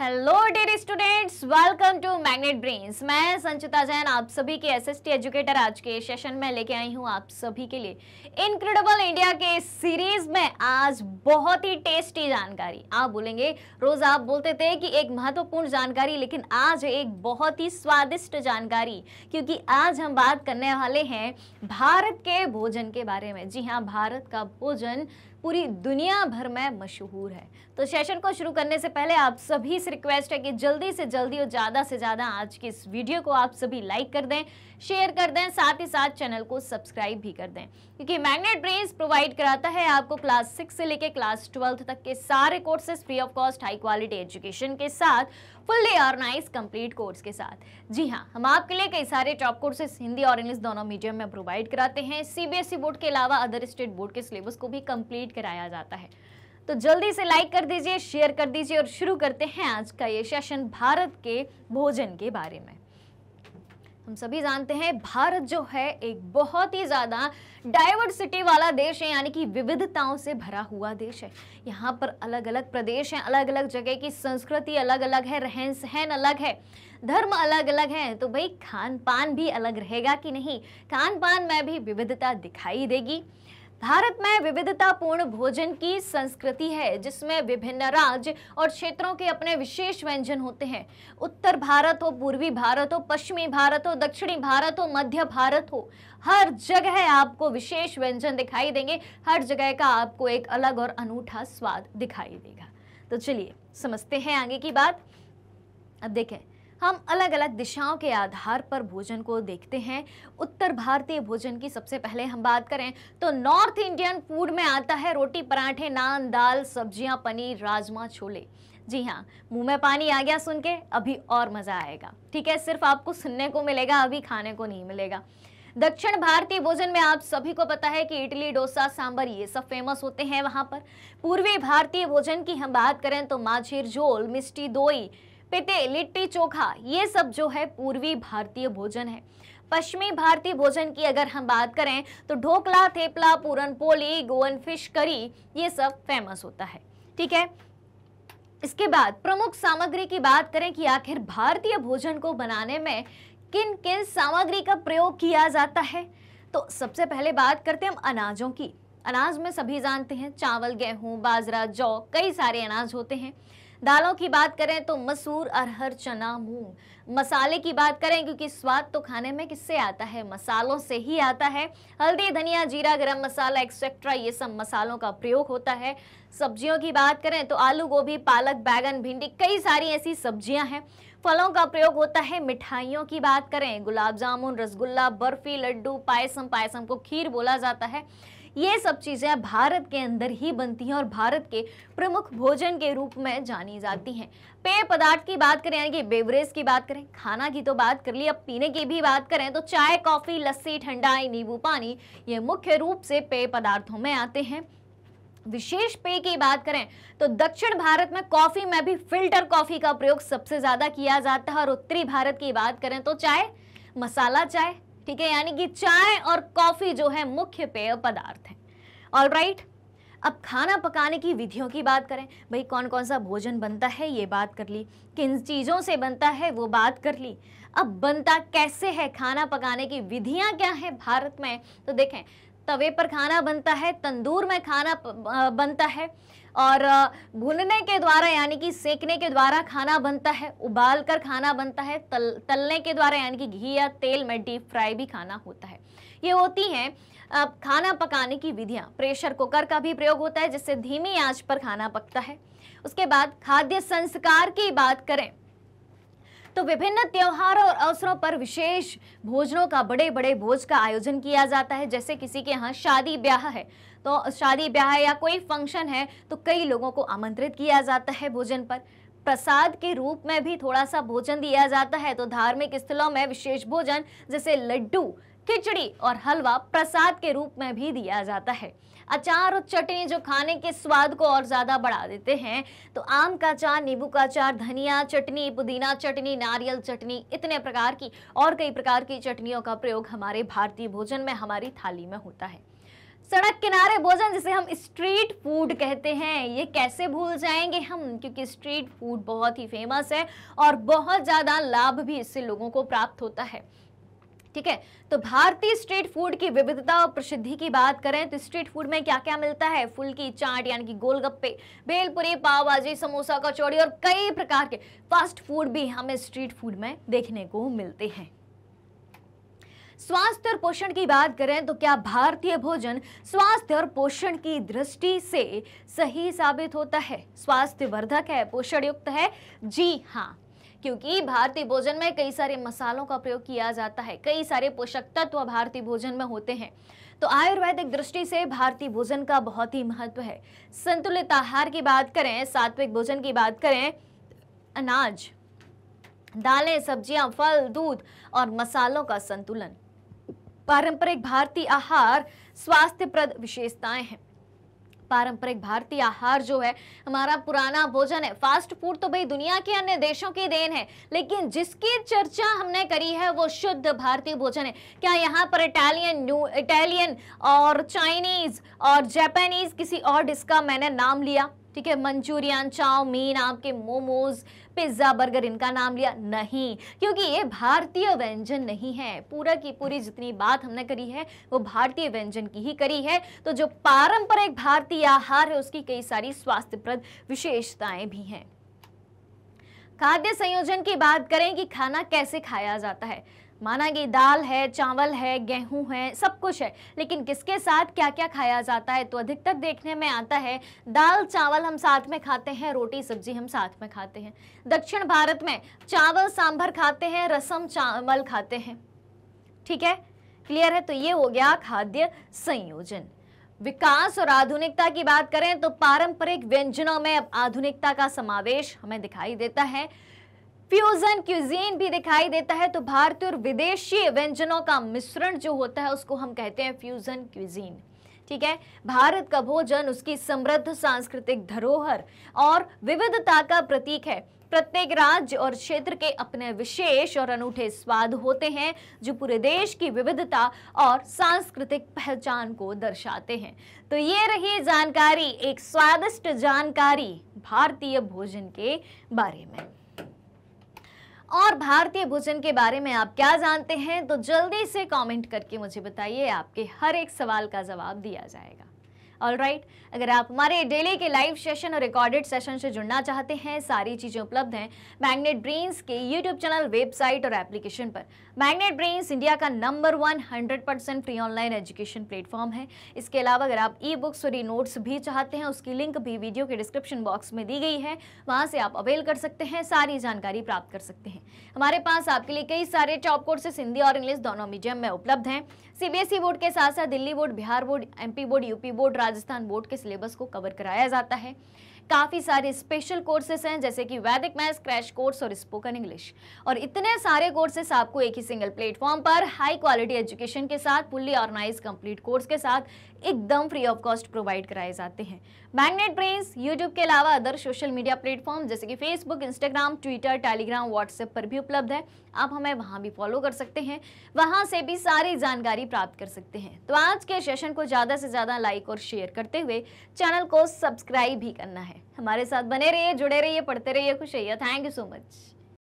Hello dear students welcome to Magnet Brains मैं संचिता जैन आप सभी के एसएसटी एजुकेटर आज के सेशन में लेके आई हूँ आप सभी के लिए इनक्रेडिबल इंडिया के सीरीज़ में आज बहुत ही टेस्टी जानकारी। आप बोलेंगे, रोज आप बोलते थे कि एक महत्वपूर्ण जानकारी, लेकिन आज एक बहुत ही स्वादिष्ट जानकारी, क्योंकि आज हम बात करने वाले हैं भारत के भोजन के बारे में। जी हाँ भारत का भोजन पूरी दुनिया भर में मशहूर है। तो सेशन को शुरू करने से पहले आप सभी से रिक्वेस्ट है कि जल्दी से जल्दी और ज़्यादा से ज़्यादा आज की इस वीडियो को आप सभी लाइक कर दें शेयर कर दें, साथ ही साथ चैनल को सब्सक्राइब भी कर दें। क्योंकि मैग्नेट ब्रेन्स प्रोवाइड कराता है आपको क्लास सिक्स से लेकर क्लास ट्वेल्थ तक के सारे courses free of cost high quality education के साथ। फुल्ली ऑर्गेनाइज कंप्लीट कोर्स के साथ। जी हाँ हम आपके लिए कई सारे टॉप कोर्सेस हिंदी और इंग्लिश दोनों मीडियम में प्रोवाइड कराते हैं। सीबीएसई बोर्ड के अलावा अदर स्टेट बोर्ड के सिलेबस को भी कंप्लीट कराया जाता है। तो जल्दी से लाइक कर दीजिए शेयर कर दीजिए और शुरू करते हैं आज का ये सेशन भारत के भोजन के बारे में। हम सभी जानते हैं, भारत जो है, एक बहुत ही ज़्यादा डाइवर्सिटी वाला देश है, यानी कि विविधताओं से भरा हुआ देश है। यहाँ पर अलग अलग प्रदेश हैं अलग अलग जगह की संस्कृति अलग अलग है रहन सहन अलग है, धर्म अलग अलग है तो भाई खान पान भी अलग रहेगा कि नहीं? खान पान में भी विविधता दिखाई देगी। भारत में विविधतापूर्ण भोजन की संस्कृति है, जिसमें विभिन्न राज्य और क्षेत्रों के अपने विशेष व्यंजन होते हैं। उत्तर भारत हो, पूर्वी भारत हो, पश्चिमी भारत हो, दक्षिणी भारत हो, मध्य भारत हो, हर जगह आपको विशेष व्यंजन दिखाई देंगे। हर जगह का आपको एक अलग और अनूठा स्वाद दिखाई देगा। तो चलिए, समझते हैं आगे की बात। अब देखें हम अलग अलग दिशाओं के आधार पर भोजन को देखते हैं। उत्तर भारतीय भोजन की सबसे पहले हम बात करें तो नॉर्थ इंडियन फ़ूड में आता है रोटी, पराठे, नान, दाल, सब्ज़ियाँ, पनीर, राजमा, छोले। जी हाँ मुँह में पानी आ गया सुन के, अभी और मज़ा आएगा। ठीक है, सिर्फ़ आपको सुनने को मिलेगा, अभी खाने को नहीं मिलेगा। दक्षिण भारतीय भोजन में आप सभी को पता है कि इडली, डोसा सांबर ये सब फ़ेमस होते हैं वहाँ पर। पूर्वी भारतीय भोजन की हम बात करें तो माछीर झोल, मिष्टी दोई पिते लिट्टी, चोखा, ये सब जो है पूर्वी भारतीय भोजन है। पश्चिमी भारतीय भोजन की अगर हम बात करें तो ढोकला, थेपला, पूरन पोली गोवन फ़िश करी, ये सब फ़ेमस होता है। ठीक है? इसके बाद प्रमुख सामग्री की बात करें कि आखिर भारतीय भोजन को बनाने में किन किन सामग्री का प्रयोग किया जाता है? तो सबसे पहले बात करते हैं हम अनाजों की। अनाज में सभी जानते हैं, चावल, गेहूँ, बाजरा, जौ, कई सारे अनाज होते हैं। दालों की बात करें तो मसूर, अरहर, चना, मूंग। मसाले की बात करें, क्योंकि स्वाद तो खाने में किससे आता है? मसालों से ही आता है। हल्दी, धनिया, जीरा, गरम मसाला एक्सेट्रा ये सब मसालों का प्रयोग होता है। सब्जियों की बात करें तो आलू, गोभी, पालक, बैगन, भिंडी, कई सारी ऐसी सब्ज़ियाँ हैं। फलों का प्रयोग होता है मिठाइयों की बात करें। गुलाब जामुन, रसगुल्ला, बर्फ़ी, लड्डू, पायसम। पायसम को खीर बोला जाता है। ये सब चीज़ें भारत के अंदर ही बनती हैं और भारत के प्रमुख भोजन के रूप में जानी जाती हैं। पेय पदार्थ की बात करें, यानी कि बेवरेज की बात करें, खाना की तो बात कर ली, अब पीने की भी बात करें तो चाय, कॉफ़ी, लस्सी, ठंडाई, नींबू, पानी, ये मुख्य रूप से पेय पदार्थों में आते हैं। विशेष पेय की बात करें तो दक्षिण भारत में कॉफ़ी में भी फ़िल्टर कॉफ़ी का प्रयोग सबसे ज़्यादा किया जाता है, और उत्तरी भारत की बात करें तो चाय, मसाला चाय ठीक है, यानी कि चाय और कॉफ़ी जो है मुख्य पेय पदार्थ है। ऑल राइट अब खाना पकाने की विधियों की बात करें। भाई कौन कौन सा भोजन बनता है? ये बात कर ली। किन चीज़ों से बनता है? वो बात कर ली। अब बनता कैसे है? खाना पकाने की विधियाँ क्या है? भारत में तो देखें तवे पर खाना बनता है, तंदूर में खाना बनता है और भुनने के द्वारा यानी कि सेकने के द्वारा खाना बनता है उबाल कर खाना बनता है, तल, तलने के द्वारा यानी कि घी या तेल में डीप फ्राई भी खाना होता है। ये होती हैं खाना पकाने की विधियाँ। प्रेशर कुकर का भी प्रयोग होता है, जिससे धीमी आँच पर खाना पकता है। उसके बाद खाद्य संस्कार की बात करें। तो विभिन्न त्योहारों और अवसरों पर विशेष भोजनों का बड़े बड़े भोज का आयोजन किया जाता है, जैसे किसी के यहाँ शादी ब्याह है। तो शादी ब्याह या कोई फ़ंक्शन है तो कई लोगों को आमंत्रित किया जाता है भोजन पर। प्रसाद के रूप में भी थोड़ा सा भोजन दिया जाता है तो धार्मिक स्थलों में विशेष भोजन, जैसे लड्डू, खिचड़ी और हलवा प्रसाद के रूप में भी दिया जाता है। अचार और चटनी जो खाने के स्वाद को और ज़्यादा बढ़ा देते हैं। तो आम का अचार, नींबू का अचार, धनिया चटनी, पुदीना चटनी, नारियल चटनी, इतने प्रकार की और कई प्रकार की चटनियों का प्रयोग हमारे भारतीय भोजन में हमारी थाली में होता है। सड़क किनारे भोजन जिसे हम स्ट्रीट फ़ूड कहते हैं, ये कैसे भूल जाएँगे हम? क्योंकि स्ट्रीट फ़ूड बहुत ही फ़ेमस है और बहुत ज़्यादा लाभ भी इससे लोगों को प्राप्त होता है। ठीक है? तो भारतीय स्ट्रीट फ़ूड की विविधता और प्रसिद्धि की बात करें तो स्ट्रीट फ़ूड में क्या क्या मिलता है? फुल्की चाट यानी कि गोलगप्पे, भेलपुरी पाव भाजी समोसा, कचौड़ी और कई प्रकार के फास्ट फ़ूड भी हमें स्ट्रीट फ़ूड में देखने को मिलते हैं। स्वास्थ्य और पोषण की बात करें तो क्या भारतीय भोजन स्वास्थ्य और पोषण की दृष्टि से सही साबित होता है? स्वास्थ्य वर्धक है, पोषण युक्त है? जी हाँ। क्योंकि भारतीय भोजन में कई सारे मसालों का प्रयोग किया जाता है, कई सारे पोषक तत्व भारतीय भोजन में होते हैं। तो आयुर्वेदिक दृष्टि से भारतीय भोजन का बहुत ही महत्व है। संतुलित आहार की बात करें, सात्विक भोजन की बात करें, अनाज, दालें, सब्ज़ियाँ, फल, दूध और मसालों का संतुलन। पारंपरिक भारतीय आहार स्वास्थ्यप्रद विशेषताएँ हैं। पारंपरिक भारतीय आहार जो है, हमारा पुराना भोजन है। फास्ट फ़ूड तो भाई दुनिया के अन्य देशों की देन है, लेकिन जिसकी चर्चा हमने करी है, वो शुद्ध भारतीय भोजन है। क्या यहाँ पर इटालियन न्यू इटालियन और चाइनीज़ और जापानीज किसी और डिश का मैंने नाम लिया? ठीक है, मंचूरियन, चाउमीन, आपके मोमोज, पिज़्ज़ा, बर्गर, इनका नाम लिया नहीं, क्योंकि ये भारतीय व्यंजन नहीं है। पूरा की पूरी जितनी बात हमने करी है, वो भारतीय व्यंजन की ही करी है। तो जो पारंपरिक भारतीय आहार है, उसकी कई सारी स्वास्थ्यप्रद विशेषताएँ भी हैं। खाद्य संयोजन की बात करें कि खाना कैसे खाया जाता है? माना कि दाल है, चावल है, गेहूँ है, सब कुछ है। लेकिन किसके साथ क्या क्या खाया जाता है तो अधिकतर देखने में आता है, दाल, चावल हम साथ में खाते हैं, रोटी, सब्ज़ी हम साथ में खाते हैं। दक्षिण भारत में चावल, सांभर खाते हैं, रसम, चावल खाते हैं। ठीक है? क्लियर है? तो ये हो गया खाद्य संयोजन। विकास और आधुनिकता की बात करें तो पारंपरिक व्यंजनों में अब आधुनिकता का समावेश हमें दिखाई देता है। फ्यूजन क्यूजीन भी दिखाई देता है तो भारतीय और विदेशी व्यंजनों का मिश्रण जो होता है, उसको हम कहते हैं फ्यूजन क्यूजीन। ठीक है? भारत का भोजन, उसकी समृद्ध सांस्कृतिक धरोहर और विविधता का प्रतीक है। प्रत्येक राज्य और क्षेत्र के अपने विशेष और अनूठे स्वाद होते हैं, जो पूरे देश की विविधता और सांस्कृतिक पहचान को दर्शाते हैं। तो ये रही जानकारी, एक स्वादिष्ट जानकारी, भारतीय भोजन के बारे में। और भारतीय भोजन के बारे में आप क्या जानते हैं तो जल्दी से कमेंट करके मुझे बताइए, आपके हर एक सवाल का जवाब दिया जाएगा। All right right. अगर आप हमारे डेली के लाइव सेशन और रिकॉर्डेड सेशन से जुड़ना चाहते हैं, सारी चीज़ें उपलब्ध हैं मैग्नेट ब्रेन्स के यूट्यूब चैनल वेबसाइट और एप्लीकेशन पर। मैग्नेट ब्रेन्स इंडिया का number one hundred percent free online education platform है। इसके अलावा अगर आप ई बुक्स और ई नोट्स भी चाहते हैं, उसकी लिंक भी वीडियो के डिस्क्रिप्शन बॉक्स में दी गई है। वहाँ से आप अवेल कर सकते हैं, सारी जानकारी प्राप्त कर सकते हैं। हमारे पास आपके लिए कई सारे टॉप कोर्सेस हिंदी और इंग्लिश दोनों मीडियम में उपलब्ध हैं। सीबीएसई बोर्ड के साथ साथ Delhi board Bihar board MP board UP board Rajasthan board के सिलेबस को कवर कराया जाता है। काफ़ी सारे स्पेशल कोर्सेस हैं, जैसे कि वैदिक मैथ्स, क्रैश कोर्स और स्पोकन इंग्लिश। और इतने सारे कोर्सेस आपको एक ही सिंगल प्लेटफॉर्म पर हाई क्वालिटी एजुकेशन के साथ फुल्ली ऑर्गेनाइज कंप्लीट कोर्स के साथ एकदम फ्री ऑफ़ कॉस्ट प्रोवाइड कराए जाते हैं। मैग्नेट ब्रेन्स यूट्यूब के अलावा अदर सोशल मीडिया प्लेटफॉर्म जैसे कि Facebook Instagram Twitter Telegram WhatsApp पर भी उपलब्ध है। आप हमें वहाँ भी फॉलो कर सकते हैं। वहाँ से भी सारी जानकारी प्राप्त कर सकते हैं। तो आज के सेशन को ज़्यादा से ज़्यादा लाइक और शेयर करते हुए चैनल को सब्सक्राइब भी करना है। हमारे साथ बने रहिए, जुड़े रहिए, पढ़ते रहिए, खुश रहिए। Thank you so much